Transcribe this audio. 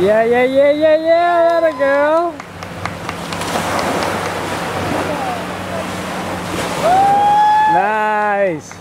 Yeah, yeah, yeah, yeah, yeah, that a girl. Nice.